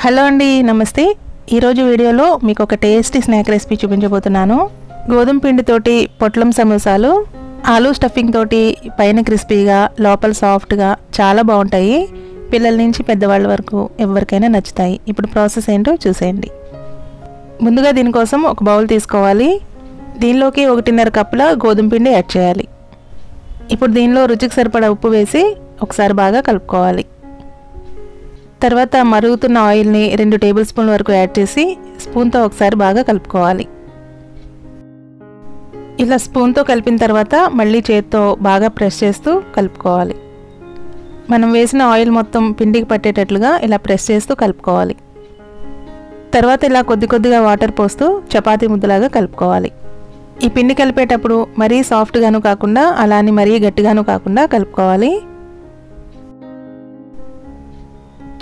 Hello అండి నమస్తే. ఈరోజు వీడియోలో మీకు ఒక టేస్టీ స్నాక్ రెసిపీ చూపించబోతున్నాను. గోధుమ పిండితోటి పొట్లం సమోసాలు ఆలూ స్టఫింగ్ తోటి పైన క్రిస్పీగా లోపల సాఫ్ట్గా చాలా బాగుంటాయి. పిల్లల నుంచి పెద్దవాళ్ళ వరకు ఎవరికైనా నచ్చుతాయి. ఇప్పుడు ప్రాసెస్ ఏంటో చూసేయండి. ముందుగా దీనికోసం ఒక బౌల్ తీసుకోవాలి. దీనిలోకి ఒకటిన్నర కప్పుల గోధుమ పిండి యాడ్ చేయాలి. ఇప్పుడు దీనిలో రుచికి సరిపడా ఉప్పు వేసి ఒకసారి బాగా కలుపుకోవాలి. తర్వాత మరుగుతున్న ఆయిల్ని రెండు టేబుల్ స్పూన్ల వరకు యాడ్ చేసి స్పూన్తో ఒకసారి బాగా కలుపుకోవాలి. ఇలా స్పూన్తో కలిపిన తర్వాత మళ్ళీ చేత్తో బాగా ప్రెస్ చేస్తూ కలుపుకోవాలి. మనం వేసిన ఆయిల్ మొత్తం పిండికి పట్టేటట్లుగా ఇలా ప్రెస్ చేస్తూ కలుపుకోవాలి. తర్వాత ఇలా కొద్ది కొద్దిగా వాటర్ పోస్తూ చపాతీ ముద్దలాగా కలుపుకోవాలి. ఈ పిండి కలిపేటప్పుడు మరీ సాఫ్ట్గాను కాకుండా అలా అని మరీ గట్టిగాను కాకుండా కలుపుకోవాలి.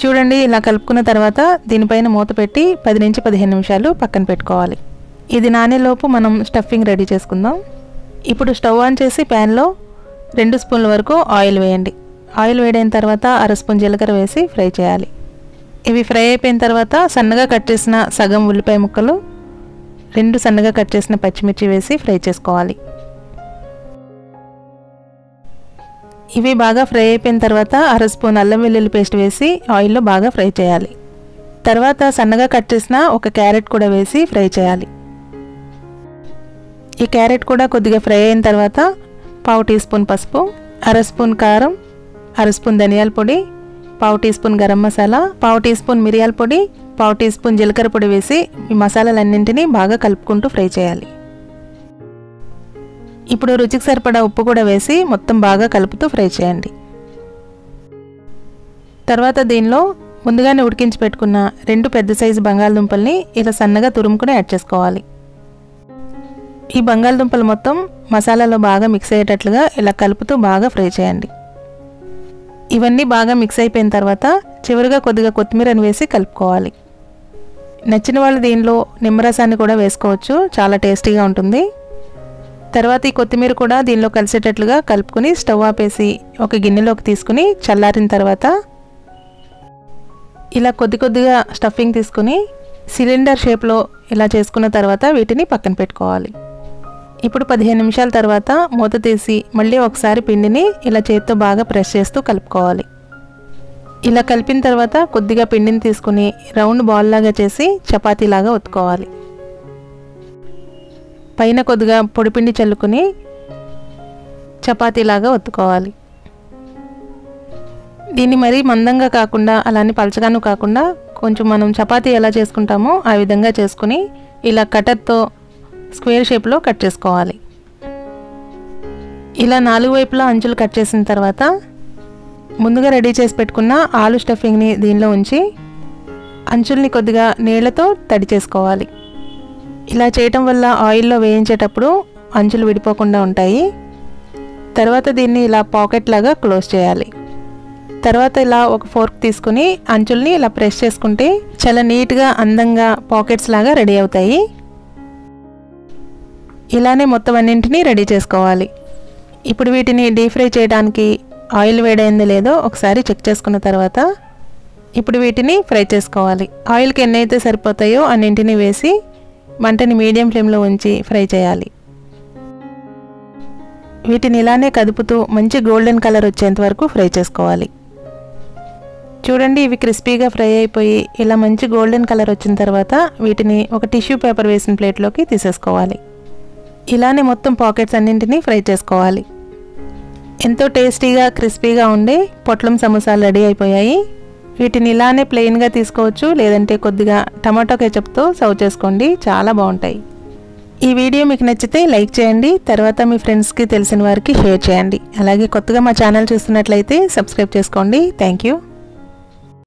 చూడండి ఇలా కలుపుకున్న తర్వాత దీనిపైన మూత పెట్టి పది నుంచి పదిహేను నిమిషాలు పక్కన పెట్టుకోవాలి. ఇది నానేలోపు మనం స్టఫింగ్ రెడీ చేసుకుందాం. ఇప్పుడు స్టవ్ ఆన్ చేసి ప్యాన్లో రెండు స్పూన్ల వరకు ఆయిల్ వేయండి. ఆయిల్ వేడైన తర్వాత అర స్పూన్ జీలకర్ర వేసి ఫ్రై చేయాలి. ఇవి ఫ్రై అయిపోయిన తర్వాత సన్నగా కట్ చేసిన సగం ఉల్లిపాయ ముక్కలు రెండు సన్నగా కట్ చేసిన పచ్చిమిర్చి వేసి ఫ్రై చేసుకోవాలి. ఇవి బాగా ఫ్రై అయిపోయిన తర్వాత అర స్పూన్ అల్లం వెల్లుల్లి పేస్ట్ వేసి ఆయిల్లో బాగా ఫ్రై చేయాలి. తర్వాత సన్నగా కట్ చేసిన ఒక క్యారెట్ కూడా వేసి ఫ్రై చేయాలి. ఈ క్యారెట్ కూడా కొద్దిగా ఫ్రై అయిన తర్వాత పావు టీ స్పూన్ పసుపు అర స్పూన్ కారం అర స్పూన్ ధనియాల పొడి పావు టీ స్పూన్ గరం మసాలా పావు టీ స్పూన్ మిరియాల పొడి పావు టీ స్పూన్ జీలకర్ర పొడి వేసి ఈ మసాలాలన్నింటినీ బాగా కలుపుకుంటూ ఫ్రై చేయాలి. ఇప్పుడు రుచికి సరిపడా ఉప్పు కూడా వేసి మొత్తం బాగా కలుపుతూ ఫ్రై చేయండి. తర్వాత దీనిలో ముందుగానే ఉడికించి పెట్టుకున్న రెండు పెద్ద సైజు బంగాళదుంపల్ని ఇలా సన్నగా తురుముకుని యాడ్ చేసుకోవాలి. ఈ బంగాళదుంపలు మొత్తం మసాలాలో బాగా మిక్స్ అయ్యేటట్లుగా ఇలా కలుపుతూ బాగా ఫ్రై చేయండి. ఇవన్నీ బాగా మిక్స్ అయిపోయిన తర్వాత చివరిగా కొద్దిగా కొత్తిమీరని వేసి కలుపుకోవాలి. నచ్చిన వాళ్ళు దీనిలో నిమ్మరసాన్ని కూడా వేసుకోవచ్చు. చాలా టేస్టీగా ఉంటుంది. తర్వాత ఈ కొత్తిమీర కూడా దీనిలో కలిసేటట్లుగా కలుపుకొని స్టవ్ ఆపేసి ఒక గిన్నెలోకి తీసుకుని చల్లారిన తర్వాత ఇలా కొద్ది కొద్దిగా స్టఫింగ్ తీసుకుని సిలిండర్ షేప్లో ఇలా చేసుకున్న తర్వాత వీటిని పక్కన పెట్టుకోవాలి. ఇప్పుడు పదిహేను నిమిషాల తర్వాత మూత తీసి మళ్ళీ ఒకసారి పిండిని ఇలా చేతితో బాగా ప్రెస్ చేస్తూ కలుపుకోవాలి. ఇలా కలిపిన తర్వాత కొద్దిగా పిండిని తీసుకుని రౌండ్ బాల్ లాగా చేసి చపాతీలాగా ఒత్తుకోవాలి. పైన కొద్దిగా పొడిపిండి చల్లుకుని చపాతీలాగా ఒత్తుకోవాలి. దీన్ని మరీ మందంగా కాకుండా అలానే పలచగాను కాకుండా కొంచెం మనం చపాతీ ఎలా చేసుకుంటామో ఆ విధంగా చేసుకుని ఇలా కటర్తో స్క్వేర్ షేప్లో కట్ చేసుకోవాలి. ఇలా నాలుగు వైపులా అంచులు కట్ చేసిన తర్వాత ముందుగా రెడీ చేసి పెట్టుకున్న ఆలు స్టఫింగ్ని దీనిలో ఉంచి అంచుల్ని కొద్దిగా నీళ్ళతో తడి చేసుకోవాలి. ఇలా చేయటం వల్ల ఆయిల్లో వేయించేటప్పుడు అంచులు విడిపోకుండా ఉంటాయి. తర్వాత దీన్ని ఇలా పాకెట్ లాగా క్లోజ్ చేయాలి. తర్వాత ఇలా ఒక ఫోర్క్ తీసుకుని అంచుల్ని ఇలా ప్రెస్ చేసుకుంటే చాలా నీట్గా అందంగా పాకెట్స్ లాగా రెడీ అవుతాయి. ఇలానే మొత్తం అన్నింటినీ రెడీ చేసుకోవాలి. ఇప్పుడు వీటిని డీప్ ఫ్రై చేయడానికి ఆయిల్ వేడైందో లేదో ఒకసారి చెక్ చేసుకున్న తర్వాత ఇప్పుడు వీటిని ఫ్రై చేసుకోవాలి. ఆయిల్కి ఎన్నైతే సరిపోతాయో అన్నింటినీ వేసి మంటని మీడియం ఫ్లేమ్లో ఉంచి ఫ్రై చేయాలి. వీటిని ఇలానే కదుపుతూ మంచి గోల్డెన్ కలర్ వచ్చేంత వరకు ఫ్రై చేసుకోవాలి. చూడండి ఇవి క్రిస్పీగా ఫ్రై అయిపోయి ఇలా మంచి గోల్డెన్ కలర్ వచ్చిన తర్వాత వీటిని ఒక టిష్యూ పేపర్ వేసిన ప్లేట్లోకి తీసేసుకోవాలి. ఇలానే మొత్తం పాకెట్స్ అన్నింటినీ ఫ్రై చేసుకోవాలి. ఎంతో టేస్టీగా క్రిస్పీగా ఉండే పొట్లం సమోసాలు రెడీ అయిపోయాయి. వీటిని ఇలానే ప్లెయిన్గా తీసుకోవచ్చు లేదంటే కొద్దిగా టమాటో కెచప్తో సర్వ్ చేసుకోండి. చాలా బాగుంటాయి. ఈ వీడియో మీకు నచ్చితే లైక్ చేయండి తర్వాత మీ ఫ్రెండ్స్కి తెలిసిన వారికి షేర్ చేయండి. అలాగే కొత్తగా మా ఛానల్ చూస్తున్నట్లయితే సబ్స్క్రైబ్ చేసుకోండి. Thank you